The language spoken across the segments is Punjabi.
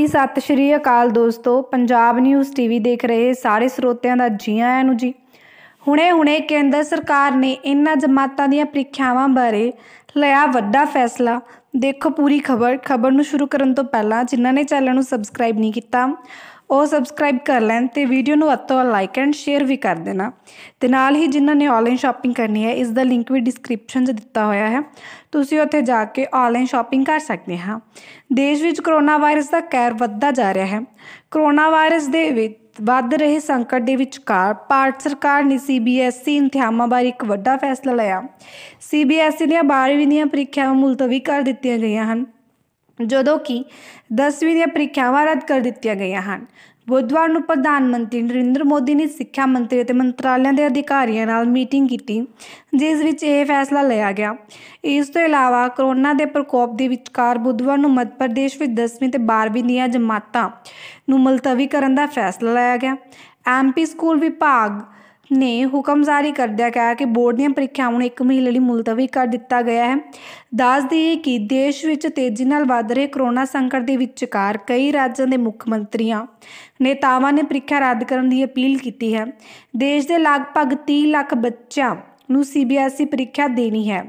ਜੀ ਸਤਿ ਸ਼੍ਰੀ ਅਕਾਲ ਦੋਸਤੋ, ਪੰਜਾਬ ਨਿਊਜ਼ ਟੀਵੀ ਦੇਖ ਰਹੇ ਸਾਰੇ ਸਰੋਤਿਆਂ ਦਾ ਜੀ ਆਇਆਂ ਨੂੰ ਜੀ। ਹੁਣੇ-ਹੁਣੇ ਕੇਂਦਰ ਸਰਕਾਰ ਨੇ ਇਹਨਾਂ ਜਮਾਤਾਂ ਦੀਆਂ ਪ੍ਰੀਖਿਆਵਾਂ ਬਾਰੇ ਲਿਆ ਵੱਡਾ ਫੈਸਲਾ। ਦੇਖੋ ਪੂਰੀ ਖਬਰ ਖਬਰ ਨੂੰ ਸ਼ੁਰੂ ਕਰਨ ਤੋਂ ਪਹਿਲਾਂ ਜਿਨ੍ਹਾਂ ਨੇ ਚੈਨਲ ਨੂੰ ਸਬਸਕ੍ਰਾਈਬ ਨਹੀਂ ਕੀਤਾ ਉਹ ਸਬਸਕ੍ਰਾਈਬ ਕਰ ਲੈਣ ਤੇ ਵੀਡੀਓ ਨੂੰ ਵੱਧ ਤੋਂ ਲਾਈਕ ਐਂਡ ਸ਼ੇਅਰ ਵੀ ਕਰ ਦੇਣਾ। ਤੇ ਨਾਲ ਹੀ ਜਿਨ੍ਹਾਂ ਨੇ ਆਨਲਾਈਨ ਸ਼ਾਪਿੰਗ ਕਰਨੀ ਹੈ, ਇਸ ਦਾ ਲਿੰਕ ਵੀ ਡਿਸਕ੍ਰਿਪਸ਼ਨ 'ਚ ਦਿੱਤਾ ਹੋਇਆ ਹੈ। ਤੁਸੀਂ ਉੱਥੇ ਜਾ ਕੇ ਆਨਲਾਈਨ ਸ਼ਾਪਿੰਗ ਕਰ ਸਕਦੇ ਹਾਂ। ਦੇਸ਼ ਵਿੱਚ ਕਰੋਨਾ ਵਾਇਰਸ ਦਾ ਕਹਿਰ ਵੱਧਦਾ ਜਾ ਰਿਹਾ ਹੈ। ਕਰੋਨਾ ਵਾਇਰਸ ਦੇ ਵਿੱਚ ਵੱਧ ਰਹੇ ਸੰਕਟ ਦੇ ਵਿਚਕਾਰ ਭਾਰਤ ਸਰਕਾਰ ਨੇ ਸੀਬੀਐਸਈ ਇਮਤਿਹਾਨਾਂ ਬਾਰੇ ਇੱਕ ਵੱਡਾ ਫੈਸਲਾ ਲਿਆ। ਸੀਬੀਐਸਈ ਦੀਆਂ 12ਵੀਂ ਦੀਆਂ ਪ੍ਰੀਖਿਆਵਾਂ ਮੁਲਤਵੀ ਕਰ ਦਿੱਤੀਆਂ ਗਈਆਂ ਹਨ। ਜਦੋਂ ਕਿ 10ਵੀਂ ਦੀਆਂ ਪ੍ਰੀਖਿਆਵਾਂ ਰੱਦ ਕਰ ਦਿੱਤੀਆਂ ਗਈਆਂ ਹਨ। ਬੁੱਧਵਾਰ ਨੂੰ ਪ੍ਰਧਾਨ ਮੰਤਰੀ ਨਰਿੰਦਰ ਮੋਦੀ ਨੇ ਸਿੱਖਿਆ ਮੰਤਰੀ ਅਤੇ ਮੰਤਰਾਲਿਆਂ ਦੇ ਅਧਿਕਾਰੀਆਂ ਨਾਲ ਮੀਟਿੰਗ ਕੀਤੀ, ਜਿਸ ਵਿੱਚ ਇਹ ਫੈਸਲਾ ਲਿਆ ਗਿਆ। ਇਸ ਤੋਂ ਇਲਾਵਾ ਕਰੋਨਾ ਦੇ ਪ੍ਰਕੋਪ ਦੇ ਵਿਚਕਾਰ ਬੁੱਧਵਾਰ ਨੂੰ ਮੱਧ ਪ੍ਰਦੇਸ਼ ਵਿੱਚ 10ਵੀਂ ਤੇ 12ਵੀਂ ਦੀਆਂ ਜਮਾਤਾਂ ਨੂੰ ਮੁਲਤਵੀ ਕਰਨ ਦਾ ਫੈਸਲਾ ਲਿਆ ਗਿਆ। ਐਮਪੀ ਸਕੂਲ ਵਿਭਾਗ ਨੇ ਹੁਕਮ ਜਾਰੀ ਕਰਦਿਆਂ ਕਿਹਾ ਕਿ ਬੋਰਡ ਦੀਆਂ ਪ੍ਰੀਖਿਆਵਾਂ ਨੂੰ ਇੱਕ ਮਹੀਨੇ ਲਈ ਮੁਲਤਵੀ ਕਰ ਦਿੱਤਾ ਗਿਆ ਹੈ। ਦੱਸ ਦਈਏ ਕਿ ਦੇਸ਼ ਵਿੱਚ ਤੇਜ਼ੀ ਨਾਲ ਵੱਧ ਰਹੇ ਕਰੋਨਾ ਸੰਕਟ ਦੇ ਵਿਚਕਾਰ ਕਈ ਰਾਜਾਂ ਦੇ ਮੁੱਖ ਮੰਤਰੀਆਂ ਨੇਤਾਵਾਂ ਨੇ ਪ੍ਰੀਖਿਆ ਰੱਦ ਕਰਨ ਦੀ ਅਪੀਲ ਕੀਤੀ ਹੈ। ਦੇਸ਼ ਦੇ ਲਗਭਗ 30 ਲੱਖ ਬੱਚਿਆਂ ਨੂੰ ਸੀਬੀਐਸਈ ਪ੍ਰੀਖਿਆ ਦੇਣੀ ਹੈ।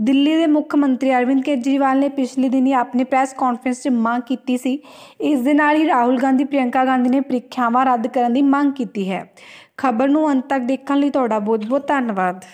ਦਿੱਲੀ ਦੇ ਮੁੱਖ ਮੰਤਰੀ ਅਰਵਿੰਦ ਕੇਜਰੀਵਾਲ ਨੇ ਪਿਛਲੇ ਦਿਨੀ ਆਪਣੀ ਪ੍ਰੈਸ ਕਾਨਫਰੰਸ 'ਚ ਮੰਗ ਕੀਤੀ ਸੀ। ਇਸ ਦੇ ਨਾਲ ਹੀ ਰਾਹੁਲ ਗਾਂਧੀ, ਪ੍ਰਿਯੰਕਾ ਗਾਂਧੀ ਨੇ ਪ੍ਰੀਖਿਆਵਾਂ ਰੱਦ ਕਰਨ ਦੀ ਮੰਗ ਕੀਤੀ ਹੈ। ਖਬਰ ਨੂੰ ਅੰਤ ਤੱਕ ਦੇਖਣ ਲਈ ਤੁਹਾਡਾ ਬਹੁਤ ਬਹੁਤ ਧੰਨਵਾਦ।